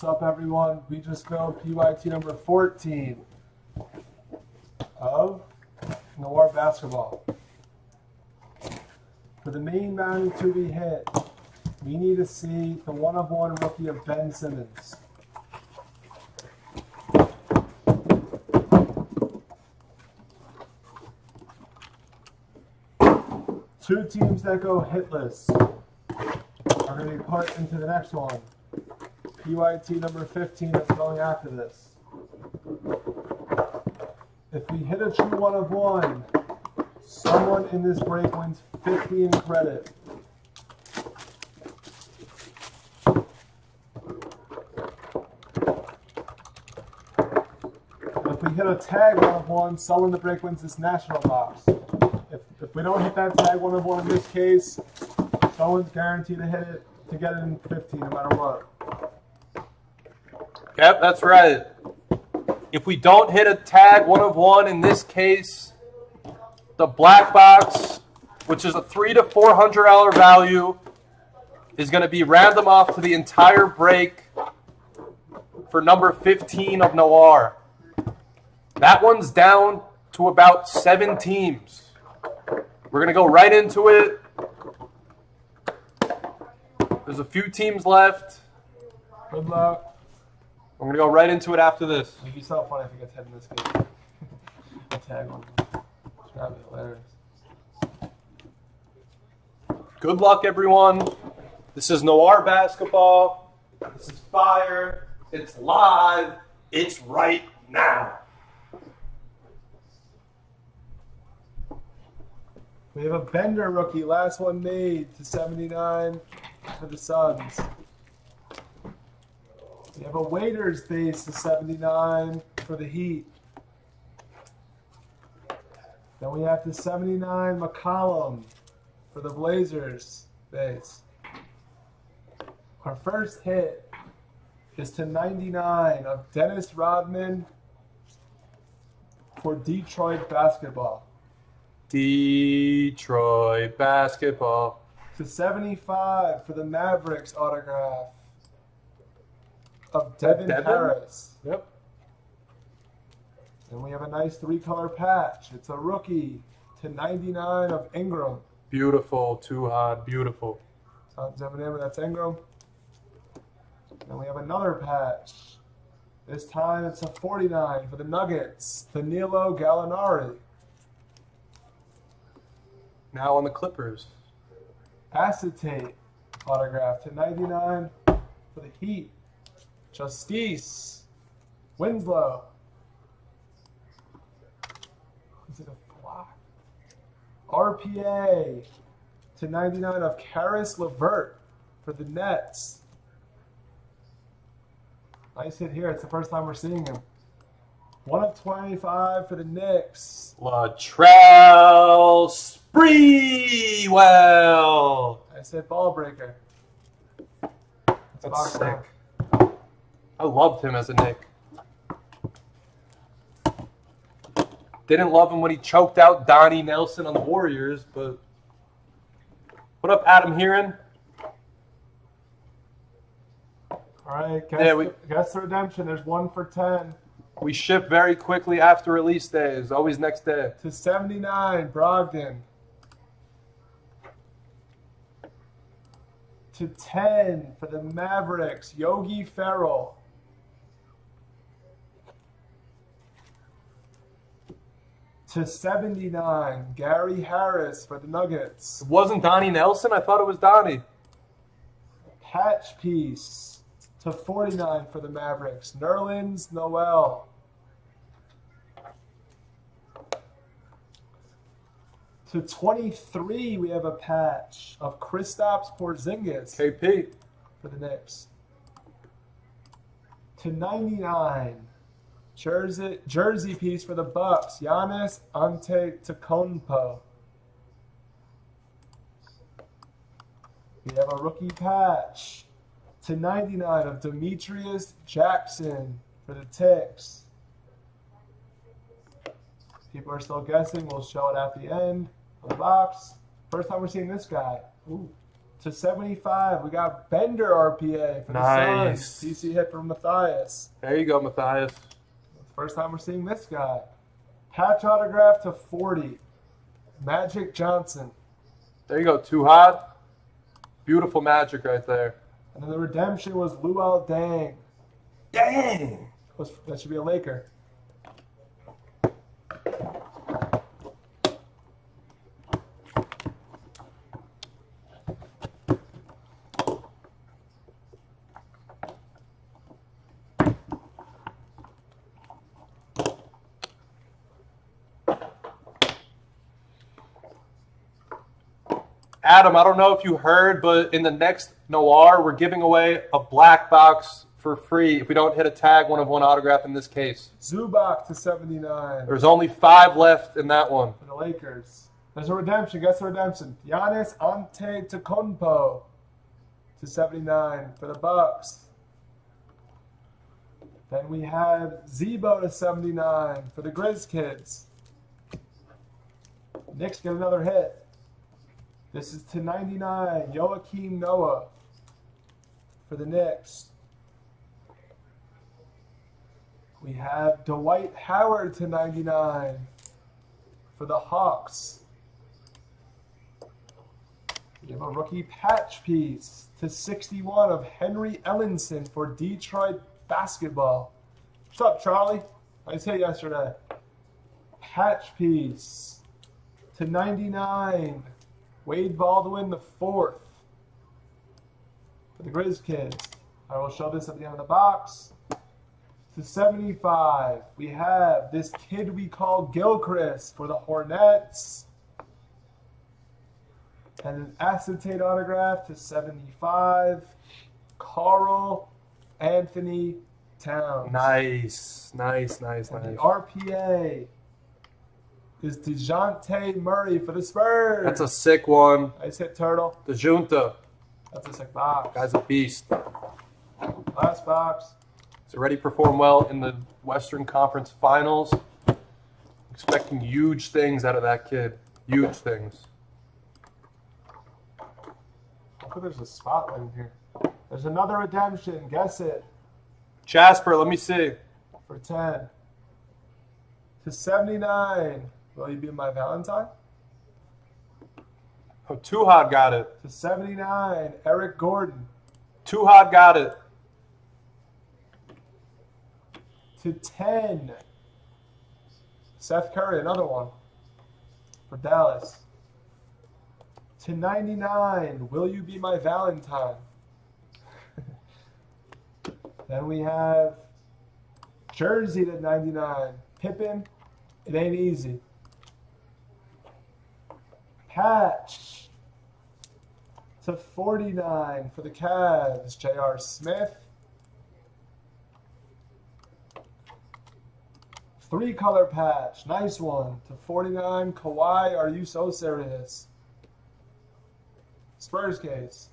What's up, everyone? We just filled PYT number 14 of Noir Basketball. For the main bounty to be hit, we need to see the one of one rookie of Ben Simmons. Two teams that go hitless are going to be put into the next one. PYT number 15 that's going after this. If we hit a true one of one, someone in this break wins 50 in credit. If we hit a tag one of one, someone in the break wins this national box. If, if we don't hit that tag one of one in this case, someone's guaranteed to hit it to get it in 15 no matter what. Yep, that's right. If we don't hit a tag one of one, in this case, the black box, which is a three to four hundred dollar value, is going to be random off to the entire break for number 15 of Noir. That one's down to about seven teams. We're going to go right into it. There's a few teams left. Good luck. I'm going to go right into it after this. Make yourself funny if you get head in this game. tag one. Gotta be hilarious. Good luck, everyone. This is Noir Basketball. This is fire. It's live. It's right now. We have a Bender rookie, last one made to 79 for the Suns. We have a Waiters base to 79 for the Heat. Then we have the 79 McCollum for the Blazers base. Our first hit is to 99 of Dennis Rodman for Detroit basketball. Detroit basketball. To 75 for the Mavericks autograph of Devin, Devin? Harris. Yep. And we have a nice three color patch. It's a rookie to 99 of Ingram. Beautiful. Too hot. Beautiful. Sounds Eminem, but that's Ingram. Then we have another patch. This time it's a 49 for the Nuggets, Danilo Gallinari. Now on the Clippers. Acetate autograph to 99 for the Heat. Justice Winslow. Is it a block? RPA to 99 of Caris LeVert for the Nets. Nice hit here. It's the first time we're seeing him. One of 25 for the Knicks. Latrell Sprewell. Nice hit ball breaker. That's box sick. now. I loved him as a Knick. Didn't love him when he choked out Donnie Nelson on the Warriors, but what up, Adam Heron? All right, guess, Yeah, we- guess the redemption. There's one for 10 We ship very quickly after release day. It's always next day. to 79, Brogdon. To 10 for the Mavericks, Yogi Ferrell. To 79, Gary Harris for the Nuggets. It wasn't Donnie Nelson. I thought it was Donnie. Patch piece to 49 for the Mavericks, Nerlens Noel. To 23, we have a patch of Kristaps Porzingis KP. for the Knicks. To 99, jersey jersey piece for the Bucks, Giannis Antetokounmpo. We have a rookie patch to 99 of Demetrius Jackson for the Ticks. People are still guessing. We'll show it at the end of the box. First time we're seeing this guy. Ooh. to 75, we got Bender RPA for the Nice. Suns. PC hit from Matthias. There you go, Matthias. First time we're seeing this guy. Patch autograph to 40, Magic Johnson. There you go, too hot. Beautiful magic right there. And then the redemption was Luol Deng. Dang. That should be a Laker. Adam, I don't know if you heard, but in the next Noir, we're giving away a black box for free if we don't hit a tag one of one autograph in this case. Zubac to 79 There's only five left in that one. for the Lakers. There's a redemption. Guess the redemption. Giannis Antetokounmpo to 79 for the Bucks. Then we have Z-Bo to 79 for the Grizz Kids. Knicks get another hit. This is to 99. Joakim Noah for the Knicks. We have Dwight Howard to 99 for the Hawks. We have a rookie patch piece to 61 of Henry Ellenson for Detroit basketball. What's up, Charlie? Nice hit yesterday. Patch piece to 99. Wade Baldwin the fourth for the Grizz kids. I will show this at the end of the box. To 75, we have this kid we call Gilchrist for the Hornets. And an acetate autograph to 75, Carl Anthony Towns. Nice, nice, nice, And the nice. RPA is Dejounte Murray for the Spurs. That's a sick one. nice hit, Turtle. Dejounte. That's a sick box. Guy's a beast. Last box. He's already performed well in the Western Conference Finals. Expecting huge things out of that kid. Huge things. Look, at there's a spotlight in here. There's another redemption. Guess it Jasper, let me see. for 10 to 79. Will you be my Valentine? Oh, Too Hot got it. To 79, Eric Gordon. Too Hot got it. To 10, Seth Curry, another one for Dallas. To 99, Will You Be My Valentine? then we have Jersey to 99, Pippen, It Ain't Easy. Patch to 49 for the Cavs, J.R. Smith. Three color patch, nice one. To 49, Kawhi, are you so serious? Spurs case.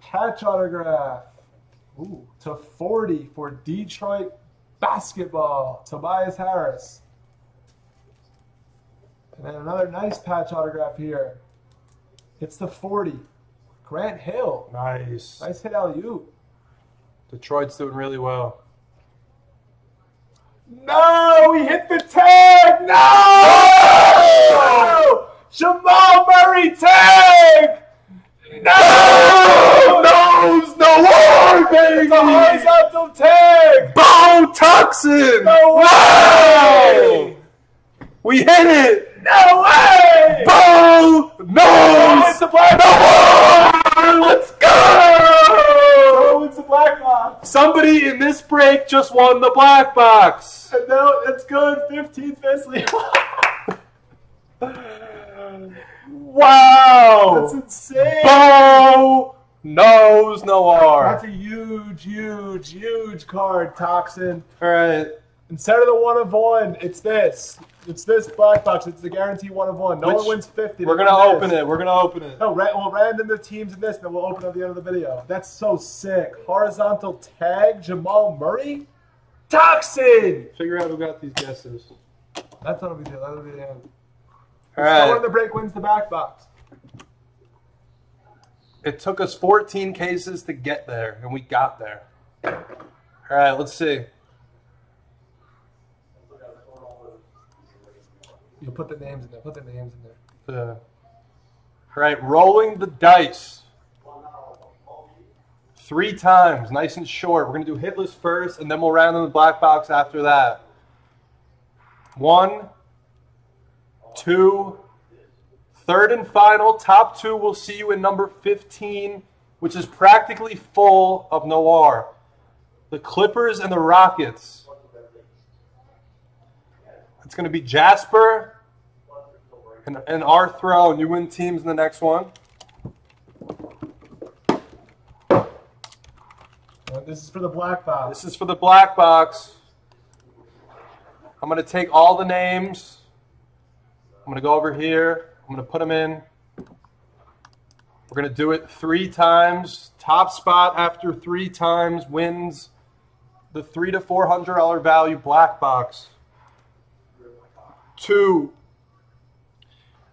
Patch autograph. Ooh, to 40 for Detroit basketball, Tobias Harris. And then another nice patch autograph here. It's the 40. Grant Hill. Nice. Nice hit oop. Detroit's doing really well. No, we hit the tag. No! Jamal Murray tag. No! Nose, no war, It's a horizontal tag. Bo Tuxin! No way! We hit it! No way! Bo Nose! it's the black No! Let's go! Oh, it's the black box. Somebody in this break just won the black box. And now it's good. 15th Fisley. Wow! That's insane. Bo Nose Noir. That's a huge, huge, huge card, Toxin. All right. Instead of the one of one, it's this. It's this black box. It's the guarantee one of one. No Which- one wins 50. We're gonna open this. it. We're gonna open it. No, ra- we'll random the teams in this, and then we'll open at the end of the video. That's so sick. Horizontal tag, Jamal Murray? Toxin! Figure out who got these guesses. That's a big deal. That'll be the end. All Someone in right. the break wins the back box. It took us 14 cases to get there, and we got there. All right, let's see. You put the names in there. Put the names in there. Uh, all right, rolling the dice. Three times, nice and short. We're going to do hitless first, and then we'll round in the black box after that. One, two, third and final. Top two we'll see you in number 15, which is practically full of Noir. The Clippers and the Rockets. It's going to be Jasper and, and our throne. You win teams in the next one. Uh, This is for the black box. This is for the black box. I'm going to take all the names. I'm going to go over here. I'm going to put them in. We're going to do it three times. Top spot after three times wins the three to four hundred dollar value black box. Two.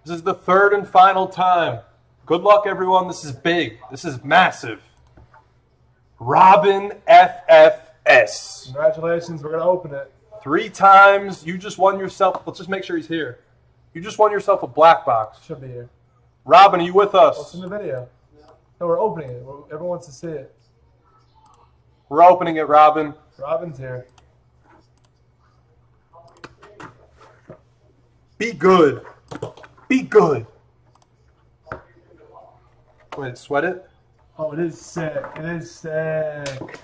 This is the third and final time. Good luck, everyone. This is big. This is massive. Robin FFS. Congratulations. We're gonna open it. Three times. You just won yourself. Let's just make sure he's here. You just won yourself a black box. Should be here. Robin, are you with What's us? in the video? No, we're opening it. Everyone wants to see it. We're opening it, Robin. Robin's here. Be good. Be good. Wait, sweat it? Oh, it is sick. It is sick.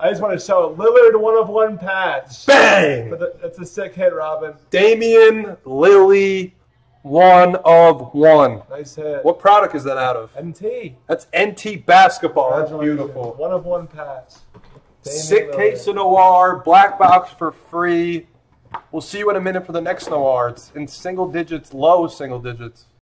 I just want to show it. Lillard one of one patch. Bang! That's a sick hit, Robin. Damian Lilly, one of one. Nice hit. What product is that out of? NT. That's NT basketball. That's beautiful. One of one patch. Damian Sick Lillard. case of Noir, black box for free. We'll see you in a minute for the next Noir. It's in single digits, low single digits.